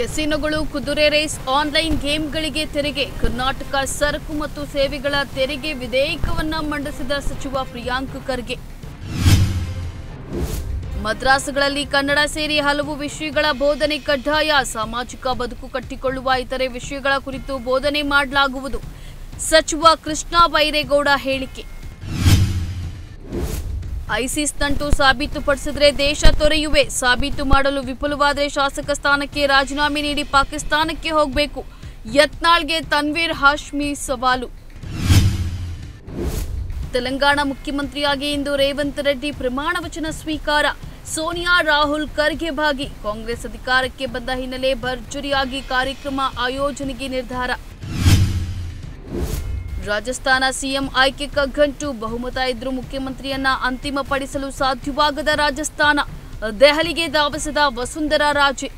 ಕೆಸಿನೋಗಳು ಕುದುರೆ race, online ಗೇಮ್ಗಳಿಗೆ ತೆರಿಗೆ, ಕರ್ನಾಟಕ ಸರಕು ಮತ್ತು ಸೇವೆಗಳ ತೆರಿಗೆ ವಿಧೇಯಕವನ್ನು ಮಂಡಿಸಿದ ಸಚಿವ ಪ್ರಿಯಾಂಕ್ ಖರ್ಗೆ. ಮದ್ರಾಸ್ಗಳಲ್ಲಿ ಕನ್ನಡ ಸೇರಿ ಹಲವು ವಿಷಯಗಳ ಬೋಧನೆ ಕಡ್ಡಾಯ. ಸಾಮಾಜಿಕ ಬದುಕು ಕಟ್ಟಿಕೊಳ್ಳುವ ಇತರೆ ವಿಷಯಗಳ ಕುರಿತು ಬೋಧನೆ ಮಾಡಲಾಗುವುದು. ಸಚಿವ ಕೃಷ್ಣ ಬೈರೇಗೌಡ ಹೇಳಿಕೆ. ಐಸಿಸ್ ನಂಟು ಸಾಬೀತುಪಡಿಸಿದ್ರೆ ದೇಶ ತೊರೆಯುವೆ. ಸಾಬೀತು ಮಾಡಲು ವಿಫುಲವಾದರೆ ಶಾಸಕ ಸ್ಥಾನಕ್ಕೆ ರಾಜೀನಾಮೆ ನೀಡಿ ಪಾಕಿಸ್ತಾನಕ್ಕೆ ಹೋಗಬೇಕು. ಯತ್ನಾಳ್ಗೆ ತನ್ವೀರ್ ಹಾಶ್ಮಿ ಸವಾಲು. ತೆಲಂಗಾಣ ಮುಖ್ಯಮಂತ್ರಿಯಾಗಿ ಇಂದು ರೇವಂತ್ ರೆಡ್ಡಿ ಪ್ರಮಾಣ ವಚನ ಸ್ವೀಕಾರ. ಸೋನಿಯಾ ರಾಹುಲ್ ಖರ್ಗೆ ಭಾಗಿ. ಕಾಂಗ್ರೆಸ್ ಅಧಿಕಾರಕ್ಕೆ ಬಂದ ಹಿನ್ನೆಲೆ ಭರ್ಜರಿಯಾಗಿ ಕಾರ್ಯಕ್ರಮ ಆಯೋಜನೆಗೆ ನಿರ್ಧಾರ. ರಾಜಸ್ಥಾನ ಸಿಎಂ ಆಯ್ಕೆ ಕಗ್ಗಂಟು ಬಹುಮತ ಇದ್ರೂ ಮುಖ್ಯಮಂತ್ರಿಯನ್ನ ಅಂತಿಮಪಡಿಸಲು ಸಾಧ್ಯವಾಗದ ರಾಜಸ್ಥಾನ ದೆಹಲಿಗೆ ಧಾವಿಸಿದ ವಸುಂಧರಾ ರಾಜೆ.